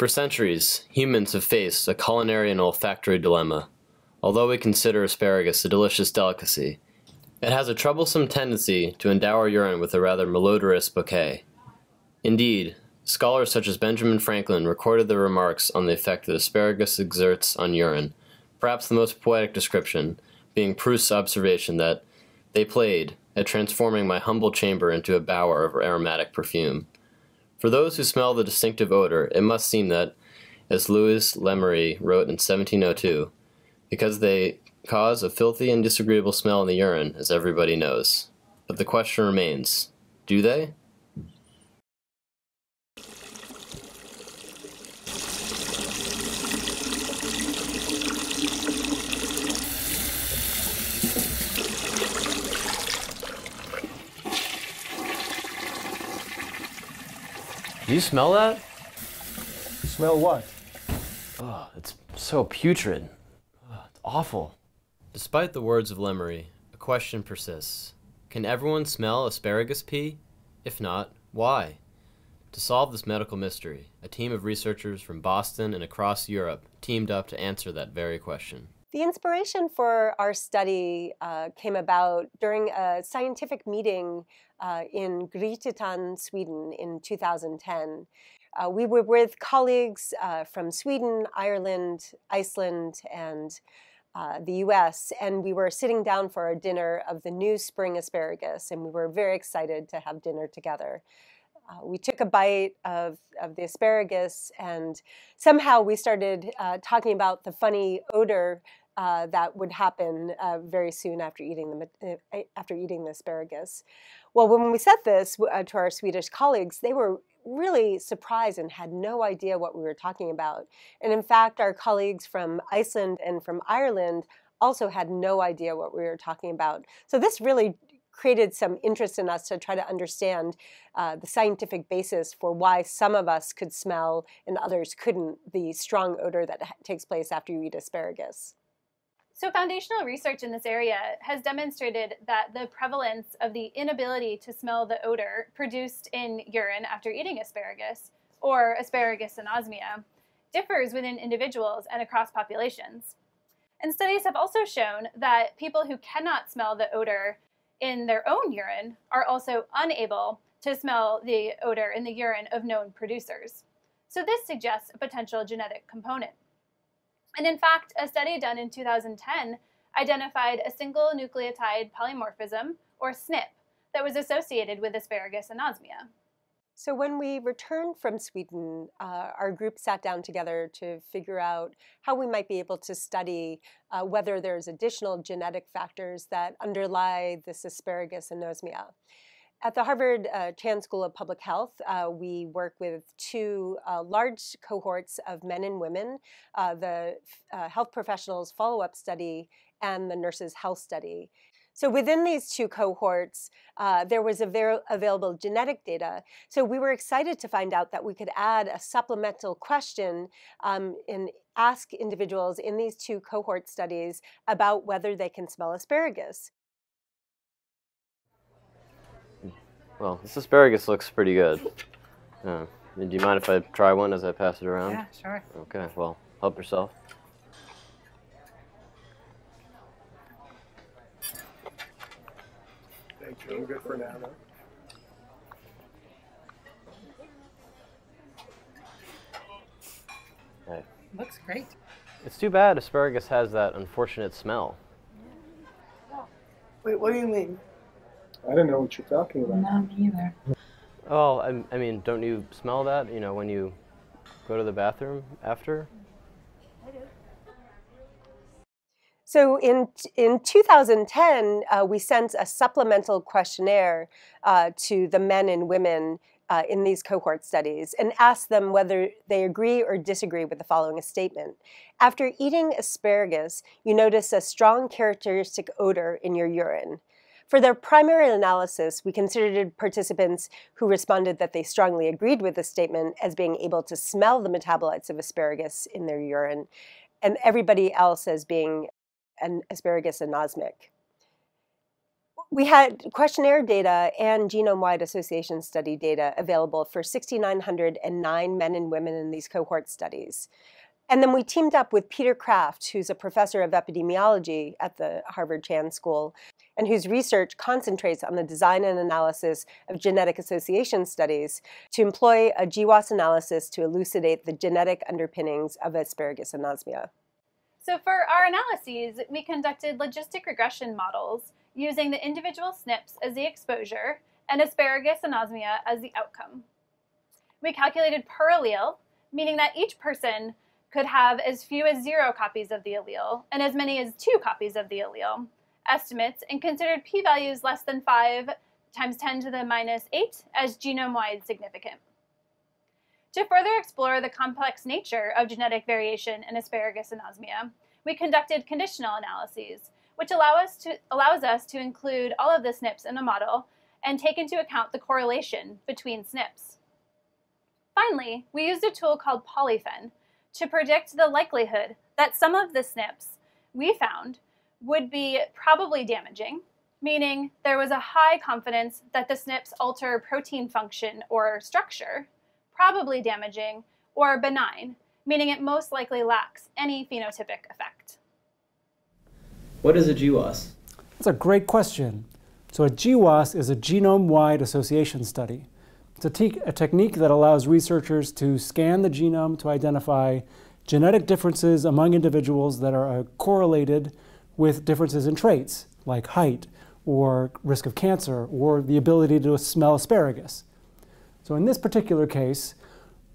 For centuries, humans have faced a culinary and olfactory dilemma. Although we consider asparagus a delicious delicacy, it has a troublesome tendency to endow our urine with a rather malodorous bouquet. Indeed, scholars such as Benjamin Franklin recorded their remarks on the effect that asparagus exerts on urine, perhaps the most poetic description being Proust's observation that they played at transforming my humble chamber into a bower of aromatic perfume. For those who smell the distinctive odor, it must seem that, as Louis Lemery wrote in 1702, because they cause a filthy and disagreeable smell in the urine, as everybody knows. But the question remains do they? Do you smell that? Smell what? Oh, it's so putrid. Oh, it's awful. Despite the words of Lemery, a question persists. Can everyone smell asparagus pee? If not, why? To solve this medical mystery, a team of researchers from Boston and across Europe teamed up to answer that very question. The inspiration for our study uh, came about during a scientific meeting uh, in Grythyttan, Sweden in 2010. Uh, we were with colleagues uh, from Sweden, Ireland, Iceland, and uh, the US, and we were sitting down for a dinner of the new spring asparagus, and we were very excited to have dinner together. Uh, we took a bite of, of the asparagus, and somehow we started uh, talking about the funny odor uh, that would happen uh, very soon after eating the uh, after eating the asparagus. Well, when we said this uh, to our Swedish colleagues, they were really surprised and had no idea what we were talking about. And in fact, our colleagues from Iceland and from Ireland also had no idea what we were talking about. So this really created some interest in us to try to understand uh, the scientific basis for why some of us could smell and others couldn't the strong odor that takes place after you eat asparagus. So, foundational research in this area has demonstrated that the prevalence of the inability to smell the odor produced in urine after eating asparagus, or asparagus anosmia, differs within individuals and across populations. And studies have also shown that people who cannot smell the odor in their own urine are also unable to smell the odor in the urine of known producers. So, this suggests a potential genetic component. And in fact, a study done in 2010 identified a single nucleotide polymorphism, or SNP, that was associated with asparagus anosmia. So, when we returned from Sweden, uh, our group sat down together to figure out how we might be able to study uh, whether there's additional genetic factors that underlie this asparagus anosmia. At the Harvard uh, Chan School of Public Health, uh, we work with two uh, large cohorts of men and women uh, the uh, health professionals follow up study and the nurses' health study. So within these two cohorts, uh, there was av- available genetic data. So we were excited to find out that we could add a supplemental question um, and ask individuals in these two cohort studies about whether they can smell asparagus. Well, this asparagus looks pretty good. Uh, do you mind if I try one as I pass it around? Yeah, sure. Okay, well, help yourself. I'm good for now. Though. Hey. Looks great. It's too bad asparagus has that unfortunate smell. Wait, what do you mean? I don't know what you're talking about. No, me either. Oh, I, I mean, don't you smell that, you know, when you go to the bathroom after? So in in 2010, uh, we sent a supplemental questionnaire uh, to the men and women uh, in these cohort studies and asked them whether they agree or disagree with the following statement. After eating asparagus, you notice a strong characteristic odor in your urine. For their primary analysis, we considered participants who responded that they strongly agreed with the statement as being able to smell the metabolites of asparagus in their urine, and everybody else as being an asparagus anosmic. We had questionnaire data and genome wide association study data available for 6,909 men and women in these cohort studies. And then we teamed up with Peter Kraft, who's a professor of epidemiology at the Harvard Chan School, and whose research concentrates on the design and analysis of genetic association studies to employ a GWAS analysis to elucidate the genetic underpinnings of asparagus anosmia. So for our analyses, we conducted logistic regression models using the individual SNPs as the exposure and asparagus anosmia as the outcome. We calculated per allele, meaning that each person could have as few as zero copies of the allele and as many as two copies of the allele, estimates, and considered p-values less than 5 times 10 to the minus 8 as genome-wide significant. To further explore the complex nature of genetic variation in asparagus anosmia, we conducted conditional analyses, which allow us to, allows us to include all of the SNPs in a model and take into account the correlation between SNPs. Finally, we used a tool called Polyphen to predict the likelihood that some of the SNPs we found would be probably damaging, meaning there was a high confidence that the SNPs alter protein function or structure, probably damaging, or benign, meaning it most likely lacks any phenotypic effect. What is a GWAS? That's a great question. So a GWAS is a genome-wide association study. It's a, te a, technique that allows researchers to scan the genome to identify genetic differences among individuals that are uh, correlated with differences in traits, like height, or risk of cancer, or the ability to smell asparagus. So in this particular case,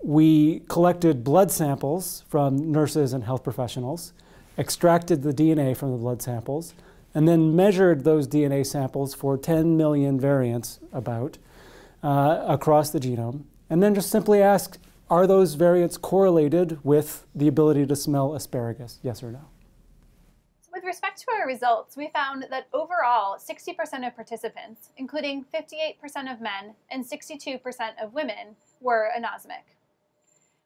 we collected blood samples from nurses and health professionals, extracted the DNA from the blood samples, and then measured those DNA samples for 10 million variants about, uh, across the genome, and then just simply asked, are those variants correlated with the ability to smell asparagus, yes or no? With respect to our results, we found that overall, 60% of participants, including 58% of men and 62% of women, were anosmic.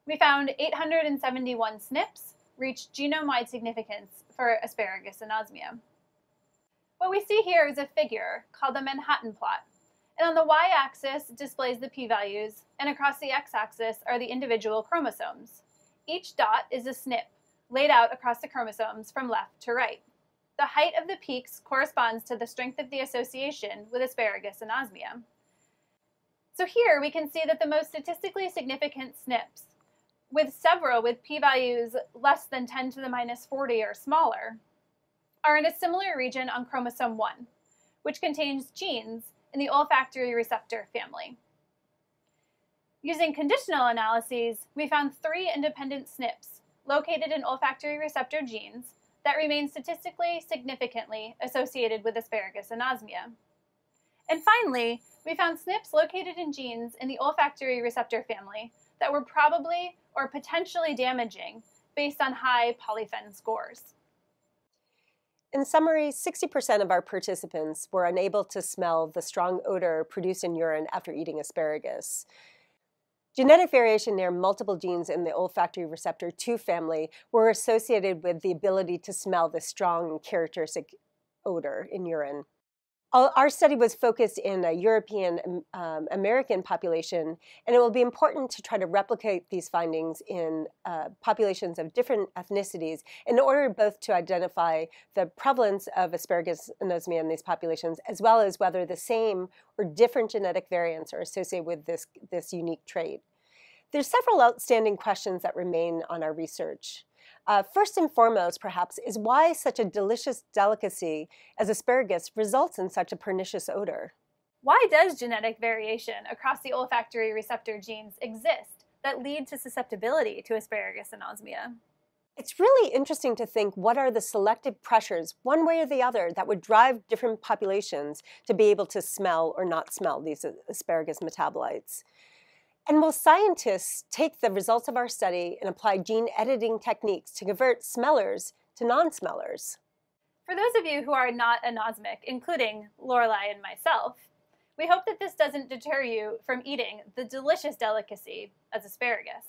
We found 871 SNPs reached genome-wide significance for asparagus anosmia. What we see here is a figure called the Manhattan plot, and on the y-axis displays the p-values, and across the x-axis are the individual chromosomes. Each dot is a SNP, laid out across the chromosomes from left to right. The height of the peaks corresponds to the strength of the association with asparagus anosmia. So here we can see that the most statistically significant SNPs, with several with p-values less than 10 to the minus 40 or smaller, are in a similar region on chromosome 1, which contains genes in the olfactory receptor family. Using conditional analyses, we found three independent SNPs located in olfactory receptor genes that remain statistically significantly associated with asparagus anosmia. And finally, we found SNPs located in genes in the olfactory receptor family that were probably or potentially damaging based on high polyphen scores. In summary, 60% of our participants were unable to smell the strong odor produced in urine after eating asparagus. Genetic variation near multiple genes in the olfactory receptor 2 family were associated with the ability to smell the strong and characteristic odor in urine. Our study was focused in a European um, um, American population, and it will be important to try to replicate these findings in uh, populations of different ethnicities in order both to identify the prevalence of asparagus anosmia in these populations, as well as whether the same or different genetic variants are associated with this, this unique trait. There's several outstanding questions that remain on our research. Uh, first and foremost, perhaps, is why such a delicious delicacy as asparagus results in such a pernicious odor. Why does genetic variation across the olfactory receptor genes exist that lead to susceptibility to asparagus anosmia? It's really interesting to think what are the selective pressures, one way or the other, that would drive different populations to be able to smell or not smell these asparagus metabolites. And will scientists take the results of our study and apply gene editing techniques to convert smellers to non-smellers? For those of you who are not anosmic, including Lorelei and myself, we hope that this doesn't deter you from eating the delicious delicacy as asparagus.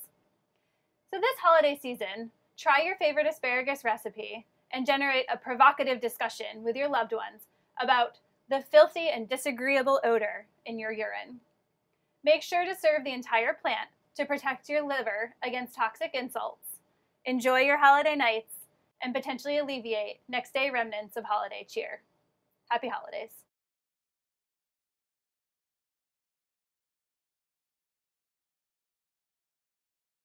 So this holiday season, try your favorite asparagus recipe and generate a provocative discussion with your loved ones about the filthy and disagreeable odor in your urine. Make sure to serve the entire plant to protect your liver against toxic insults. Enjoy your holiday nights and potentially alleviate next day remnants of holiday cheer. Happy holidays.